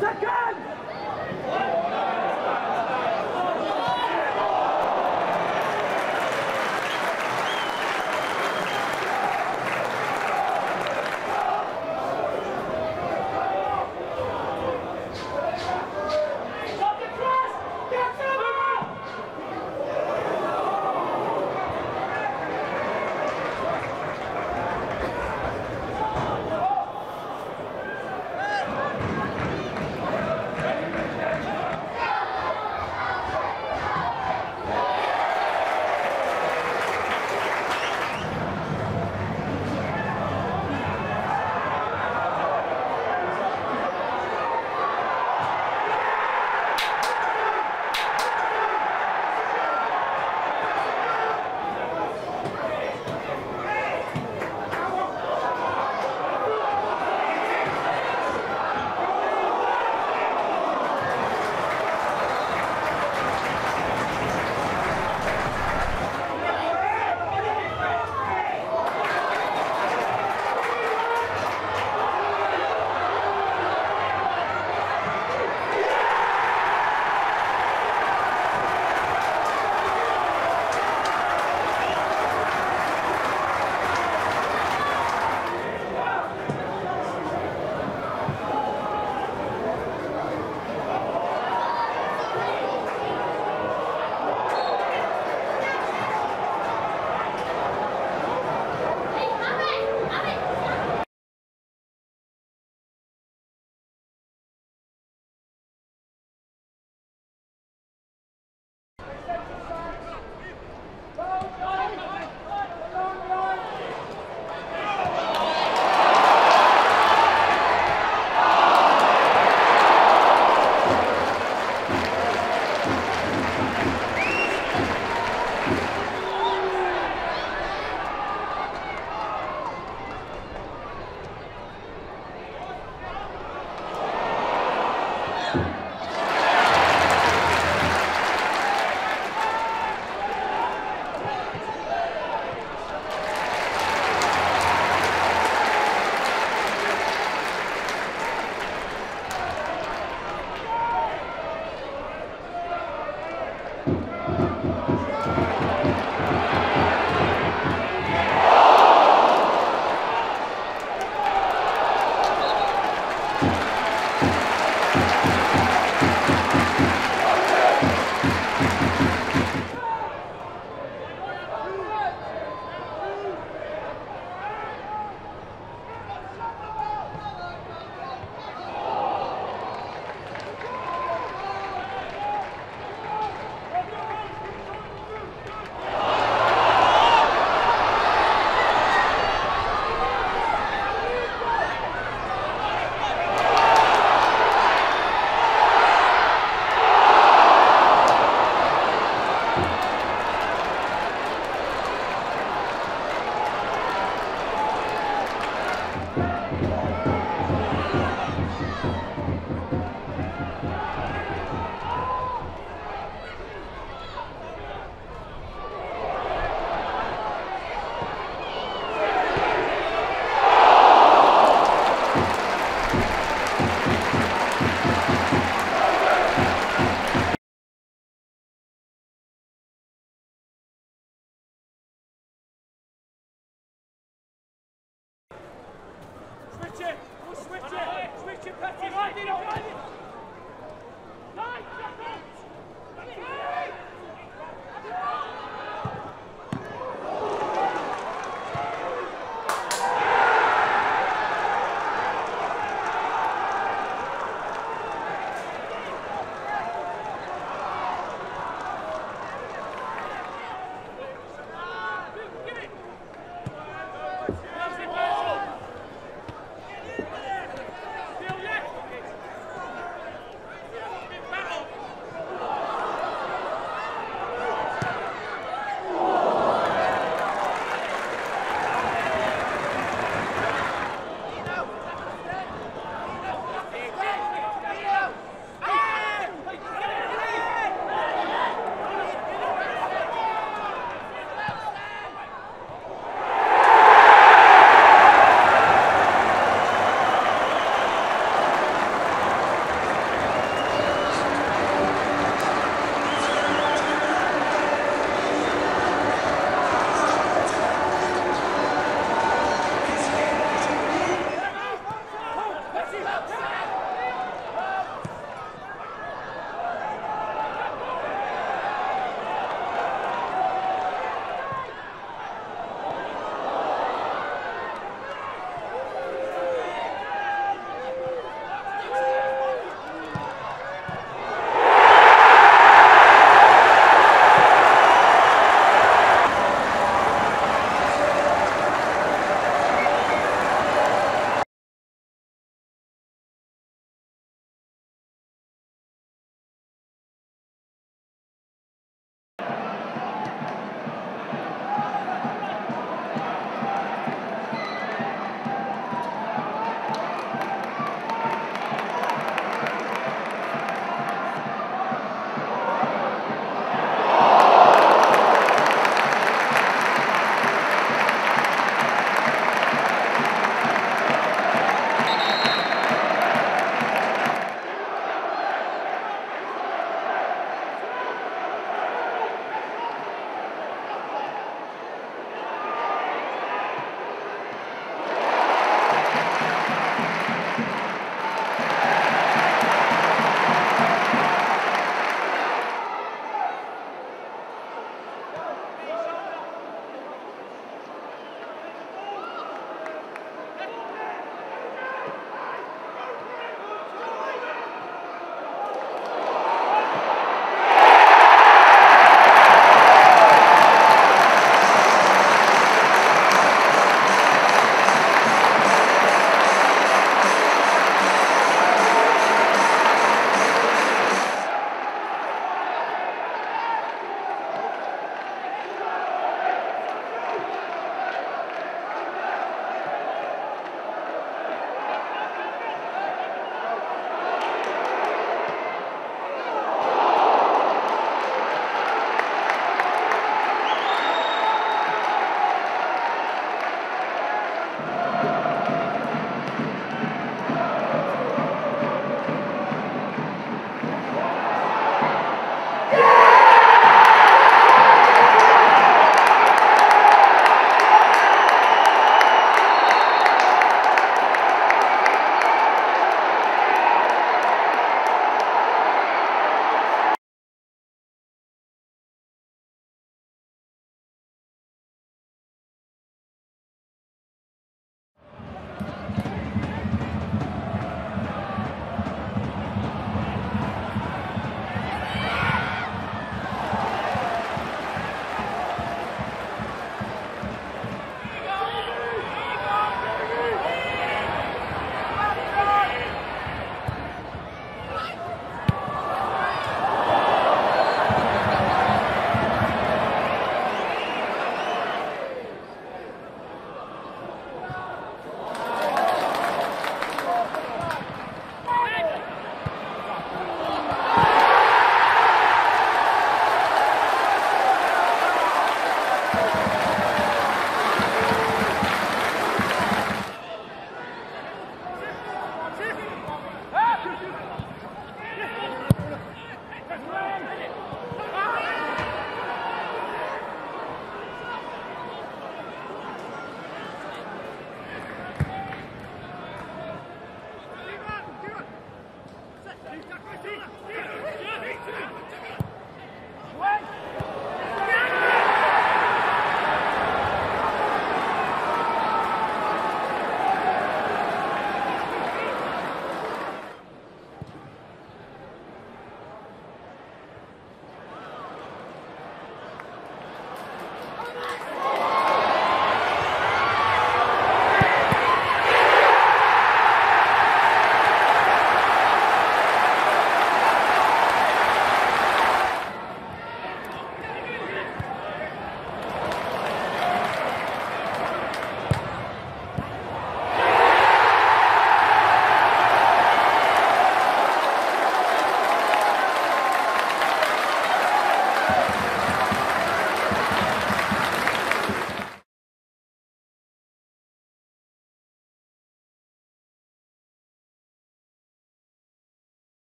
Second!